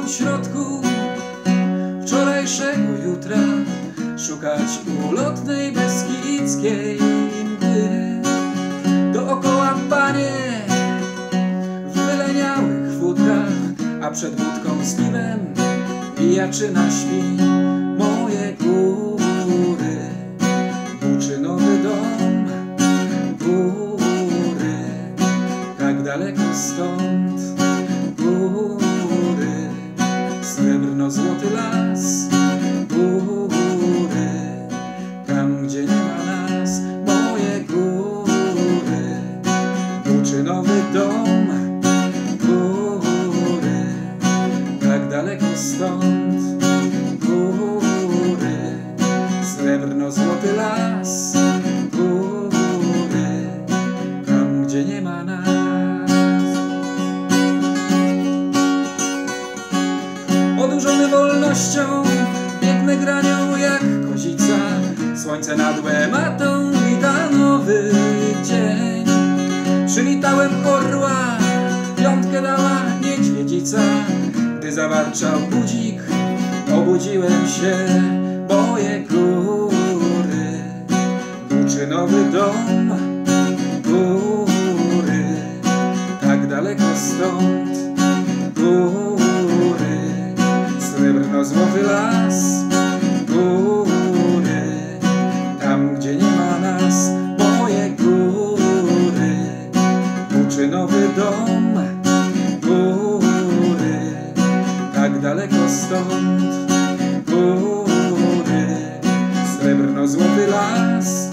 w środku wczorajszego jutra szukać ulotnej beskidzkiej mgły. Dookoła panie w wyleniałych futrach, a przed budką z piwem pijaczyna śpi moje góry. Buczy nowy dom, góry, tak daleko stąd, góry, góry, srebrno-złoty las, góry, tam gdzie nie ma nas. Odurzony wolnością, biegnę granią jak kozica, słońce nad łematą wita nowy dzień. Przywitałem orła, piątkę dała niedźwiedzica, zawarczał budzik, obudziłem się, boję góry, buczy nowy dom, góry, tak daleko stąd, góry, srebrno-złoty las, last.